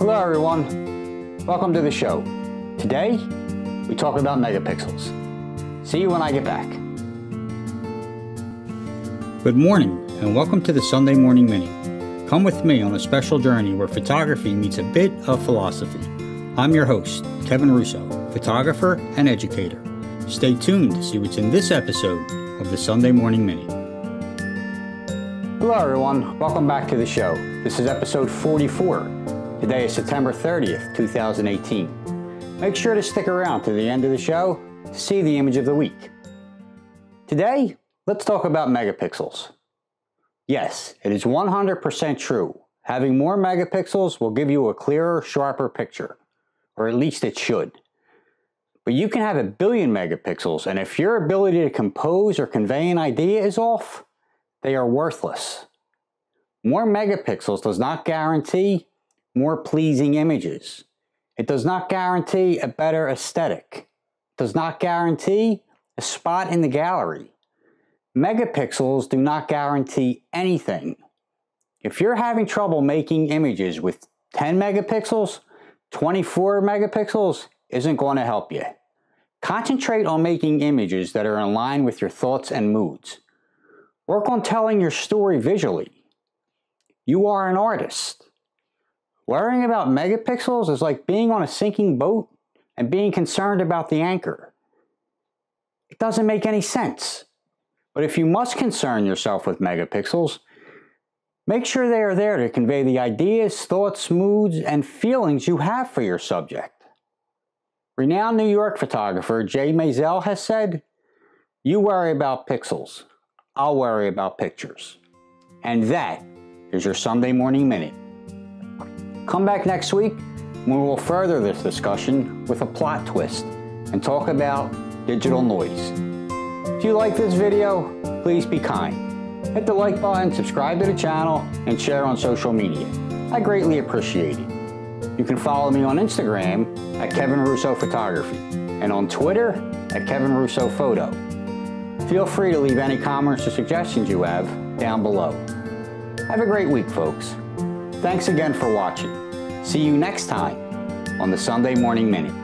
Hello everyone, welcome to the show. Today, we talk about megapixels. See you when I get back. Good morning, and welcome to the Sunday Morning Minute. Come with me on a special journey where photography meets a bit of philosophy. I'm your host, Kevin Russo, photographer and educator. Stay tuned to see what's in this episode of the Sunday Morning Minute. Hello everyone, welcome back to the show. This is episode 44. Today is September 30th, 2018. Make sure to stick around to the end of the show to see the image of the week. Today, let's talk about megapixels. Yes, it is 100% true. Having more megapixels will give you a clearer, sharper picture. Or at least it should. But you can have a billion megapixels, and if your ability to compose or convey an idea is off, they are worthless. More megapixels does not guarantee more pleasing images. It does not guarantee a better aesthetic. It does not guarantee a spot in the gallery. Megapixels do not guarantee anything. If you're having trouble making images with 10 megapixels, 24 megapixels isn't going to help you. Concentrate on making images that are in line with your thoughts and moods. Work on telling your story visually. You are an artist. Worrying about megapixels is like being on a sinking boat and being concerned about the anchor. It doesn't make any sense. But if you must concern yourself with megapixels, make sure they are there to convey the ideas, thoughts, moods, and feelings you have for your subject. Renowned New York photographer Jay Maisel has said, You worry about pixels. I'll worry about pictures. And that is your Sunday Morning Minute. Come back next week when we will further this discussion with a plot twist and talk about digital noise. If you like this video, please be kind. Hit the like button, subscribe to the channel, and share on social media. I greatly appreciate it. You can follow me on Instagram at Kevin Russo Photography and on Twitter at Kevin Russo Photo. Feel free to leave any comments or suggestions you have down below. Have a great week, folks. Thanks again for watching. See you next time on the Sunday Morning Minute.